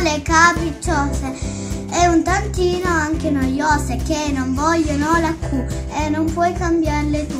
parole capricciose e un tantino anche noiose che non vogliono la Q e non puoi cambiarle tu.